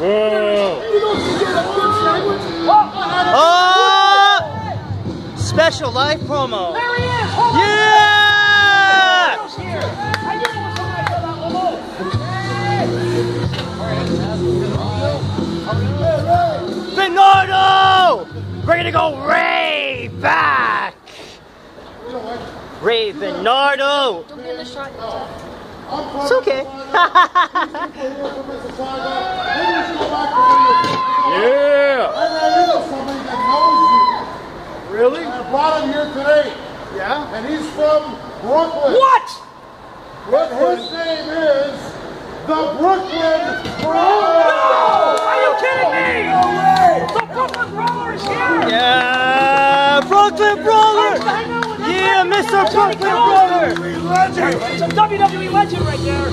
Oh! Special life promo. There he is! Hold! Yeah! Who's here? I knew it was somebody from that Lamont. Bernardo! We're gonna go Ray back! Ray Bernardo! Don't get the shot. It's okay. Yeah. I ran into somebody that knows you. Really? I brought him here today. Yeah. And he's from Brooklyn. What? But his name is the Brooklyn Brawler. Are you kidding me? No way! The Brooklyn Brawler is here! Yeah! Brooklyn Brawler! Mr. Orton, Johnny Brooklyn Cole. Brawler! It's a WWE legend right there.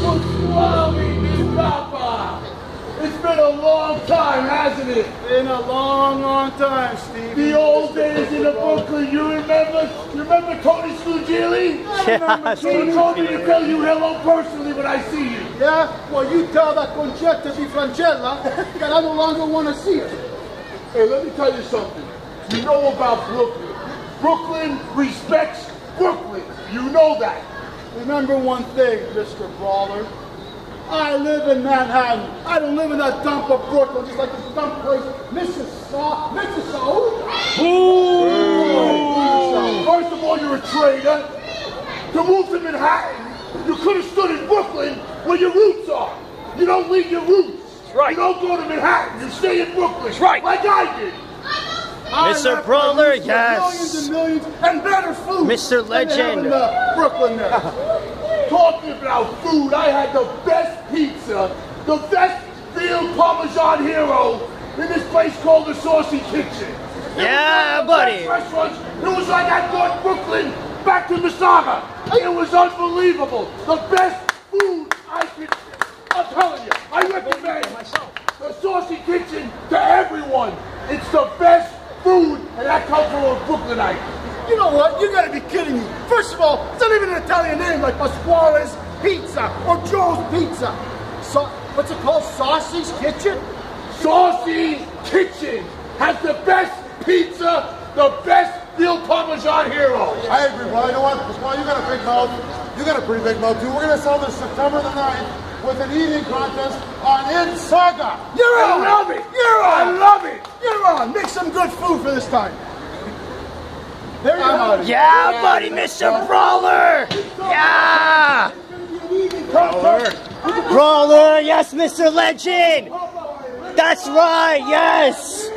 It's been a long time, hasn't it? Been a long, long time, Steve. The old days in the Brooklyn, you remember? You remember Tony Scugilli? Yeah, He told me to tell you hello personally when I see you. Yeah? Well, you tell that Concetta di Francella that I no longer want to see her. Hey, let me tell you something. You know about Brooklyn. Brooklyn respects Brooklyn. You know that. Remember one thing, Mr. Brawler. I live in Manhattan. I don't live in that dump of Brooklyn, just like this dump place, Mrs. Saw, Mrs. Saw. First of all, you're a traitor. To move to Manhattan, you could have stood in Brooklyn where your roots are. You don't leave your roots. right. You don't go to Manhattan. You stay in Brooklyn. right. Like I did. Mr. Brawler, yes. Millions and millions and better food. Mr. than they have in Legend. the Brooklyn. Talking about food, I had the best pizza, the best veal Parmesan hero in this place called the Saucy Kitchen. It Yeah, buddy. Restaurants. It was like I brought Brooklyn back to Mississauga. It was unbelievable. The best food I could. I'm telling you, I recommend myself the Saucy Kitchen to everyone. It's the best food, and that comes from a Brooklynite. You know what? You gotta be kidding me. First of all, it's not even an Italian name like Pasquale's Pizza or Joe's Pizza. So, what's it called? Saucy's Kitchen? Saucy Kitchen has the best pizza, the best veal parmesan hero. I agree, well, you know what? Pasquale, you got a big mouth. You got a pretty big mouth, too. We're gonna sell this September the 9th with an eating contest on In Saga. You're I love it. You're I on! love it. You're on! Make some good food for this time. There you go. Yeah, buddy, Mr. Brawler! Yeah! Brawler, yes, Mr. Legend! That's right, yes!